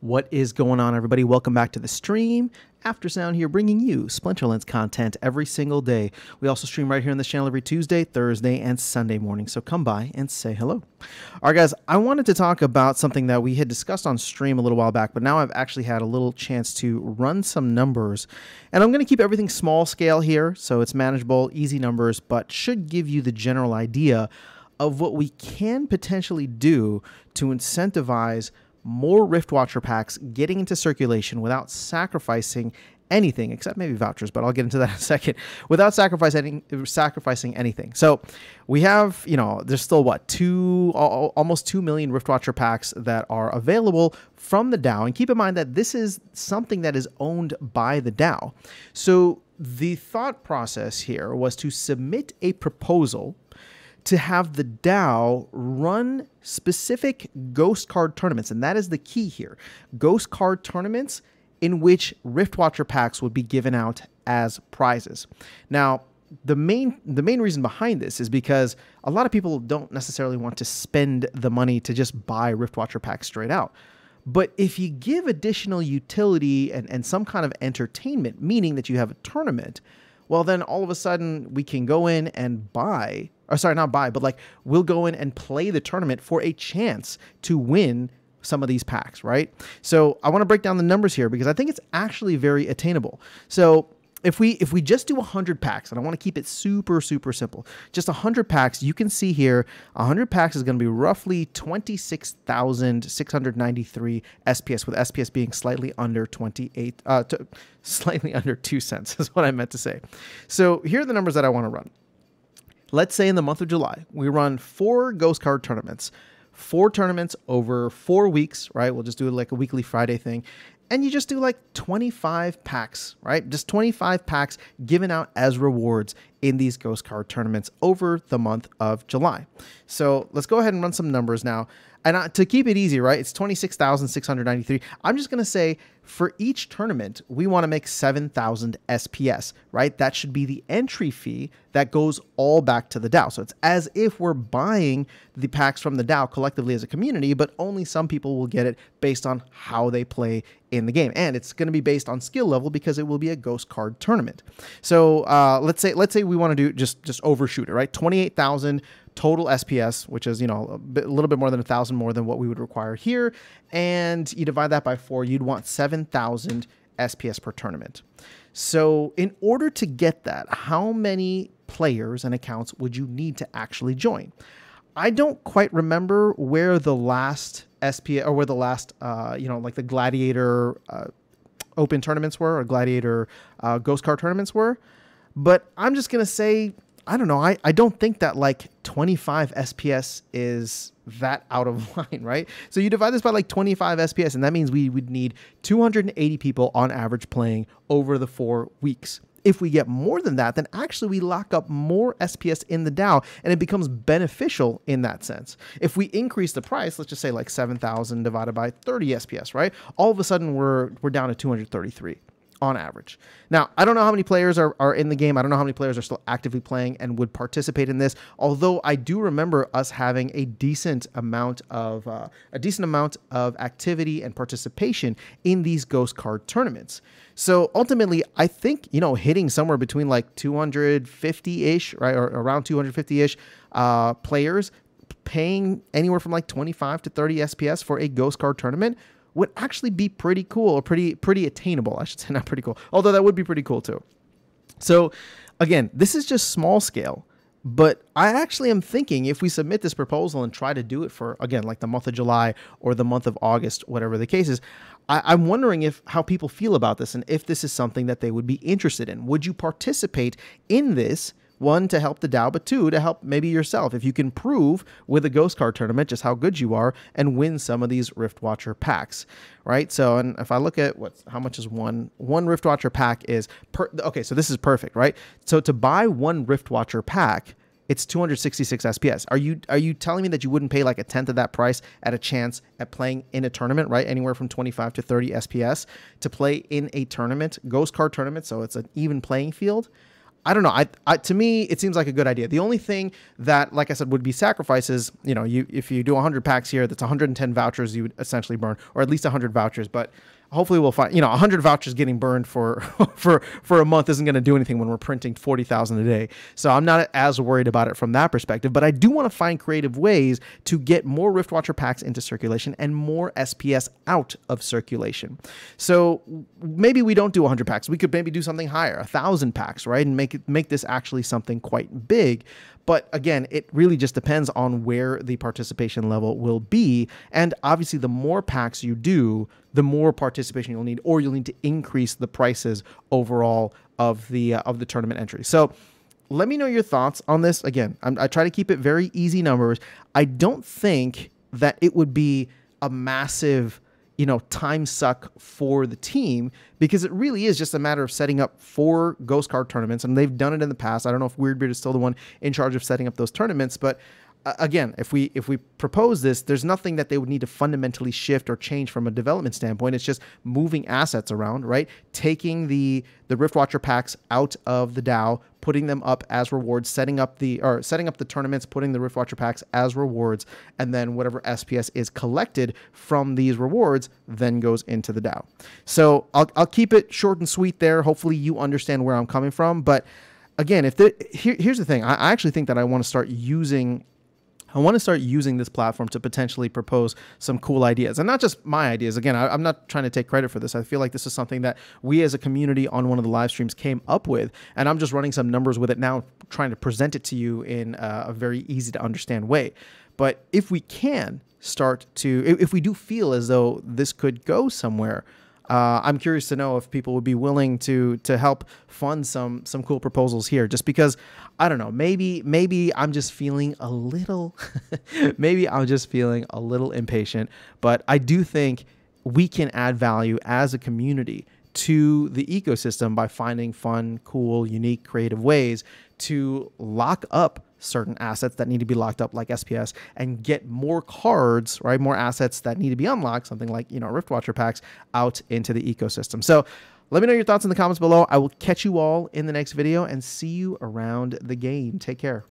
What is going on, everybody? Welcome back to the stream. After Sound here, bringing you Splinterlands content every single day. We also stream right here on this channel every Tuesday, Thursday, and Sunday morning. So come by and say hello. All right, guys, I wanted to talk about something that we had discussed on stream a little while back, but now I've actually had a little chance to run some numbers. And I'm going to keep everything small scale here, so it's manageable, easy numbers, but should give you the general idea of what we can potentially do to incentivize more Riftwatcher packs getting into circulation without sacrificing anything except maybe vouchers, but I'll get into that in a second. Without sacrificing sacrificing anything. So we have, you know, there's still what two almost two million Riftwatcher packs that are available from the DAO, and keep in mind that this is something that is owned by the DAO. So the thought process here was to submit a proposal to have the DAO run specific ghost card tournaments. And that is the key here ghost card tournaments in which Riftwatcher packs would be given out as prizes. Now, the main the main reason behind this is because a lot of people don't necessarily want to spend the money to just buy Riftwatcher packs straight out. But if you give additional utility and, and some kind of entertainment, meaning that you have a tournament, well, then all of a sudden we can go in and buy, or sorry, not buy, but like we'll go in and play the tournament for a chance to win some of these packs, right? So I want to break down the numbers here because I think it's actually very attainable. So if we if we just do 100 packs and i want to keep it super super simple just 100 packs you can see here 100 packs is going to be roughly 26693 sps with sps being slightly under 28 uh slightly under 2 cents is what i meant to say so here are the numbers that i want to run let's say in the month of july we run four ghost card tournaments four tournaments over four weeks, right? We'll just do like a weekly Friday thing and you just do like 25 packs, right? Just 25 packs given out as rewards in these ghost card tournaments over the month of July. So let's go ahead and run some numbers now. And to keep it easy, right? It's 26,693. I'm just going to say for each tournament, we want to make 7,000 SPS, right? That should be the entry fee that goes all back to the DAO. So it's as if we're buying the packs from the DAO collectively as a community, but only some people will get it based on how they play in the game. And it's going to be based on skill level because it will be a ghost card tournament. So uh, let's say let's say we want to do just just overshoot it, right? 28,000 total SPS, which is, you know, a, bit, a little bit more than a thousand more than what we would require here. And you divide that by four, you'd want 7,000 SPS per tournament. So in order to get that, how many players and accounts would you need to actually join? I don't quite remember where the last SPS or where the last, uh, you know, like the Gladiator uh, open tournaments were or Gladiator uh, Ghost Card tournaments were. But I'm just going to say I don't know. I, I don't think that like 25 SPS is that out of line, right? So you divide this by like 25 SPS, and that means we would need 280 people on average playing over the four weeks. If we get more than that, then actually we lock up more SPS in the DAO and it becomes beneficial in that sense. If we increase the price, let's just say like 7,000 divided by 30 SPS, right? All of a sudden we're, we're down to 233 on average. Now, I don't know how many players are, are in the game. I don't know how many players are still actively playing and would participate in this. Although I do remember us having a decent amount of uh, a decent amount of activity and participation in these ghost card tournaments. So ultimately, I think you know hitting somewhere between like 250 ish, right, or around 250 ish uh, players, paying anywhere from like 25 to 30 SPS for a ghost card tournament would actually be pretty cool or pretty pretty attainable. I should say not pretty cool, although that would be pretty cool too. So again, this is just small scale, but I actually am thinking if we submit this proposal and try to do it for again like the month of July or the month of August, whatever the case is, I, am wondering if how people feel about this and if this is something that they would be interested in. Would you participate in this? One, to help the DAO, but two, to help maybe yourself. If you can prove with a ghost card tournament just how good you are and win some of these Rift Watcher packs, right? So, and if I look at what, how much is one, one Rift Watcher pack is per, okay, so this is perfect, right? So to buy one Rift Watcher pack, it's 266 SPS. Are you are you telling me that you wouldn't pay like a tenth of that price at a chance at playing in a tournament, right? Anywhere from 25 to 30 SPS to play in a tournament, ghost card tournament, so it's an even playing field. I don't know. I, I, to me, it seems like a good idea. The only thing that, like I said, would be sacrifices. You know, you if you do 100 packs here, that's 110 vouchers you would essentially burn, or at least 100 vouchers. But hopefully we'll find you know 100 vouchers getting burned for for for a month isn't going to do anything when we're printing 40,000 a day. So I'm not as worried about it from that perspective, but I do want to find creative ways to get more Riftwatcher packs into circulation and more SPS out of circulation. So maybe we don't do 100 packs. We could maybe do something higher, a 1000 packs, right? And make it make this actually something quite big. But again, it really just depends on where the participation level will be. And obviously, the more packs you do, the more participation you'll need, or you'll need to increase the prices overall of the uh, of the tournament entry. So let me know your thoughts on this. Again, I'm, I try to keep it very easy numbers. I don't think that it would be a massive you know, time suck for the team because it really is just a matter of setting up four ghost card tournaments. And they've done it in the past. I don't know if Weirdbeard is still the one in charge of setting up those tournaments, but again, if we if we propose this, there's nothing that they would need to fundamentally shift or change from a development standpoint. It's just moving assets around, right? Taking the the Riftwatcher packs out of the DAO, putting them up as rewards, setting up the or setting up the tournaments, putting the Riftwatcher packs as rewards, and then whatever SPS is collected from these rewards then goes into the DAO. So I'll I'll keep it short and sweet there. Hopefully you understand where I'm coming from, but again, if the here, here's the thing, I, I actually think that I want to start using I want to start using this platform to potentially propose some cool ideas and not just my ideas. Again, I, am not trying to take credit for this. I feel like this is something that we as a community on one of the live streams came up with, and I'm just running some numbers with it now, trying to present it to you in a, a very easy to understand way. But if we can start to, if we do feel as though this could go somewhere, uh, I'm curious to know if people would be willing to to help fund some some cool proposals here. Just because I don't know, maybe maybe I'm just feeling a little, maybe I'm just feeling a little impatient. But I do think we can add value as a community to the ecosystem by finding fun, cool, unique, creative ways to lock up certain assets that need to be locked up like SPS and get more cards, right? More assets that need to be unlocked, something like, you know, Riftwatcher packs out into the ecosystem. So let me know your thoughts in the comments below. I will catch you all in the next video and see you around the game. Take care.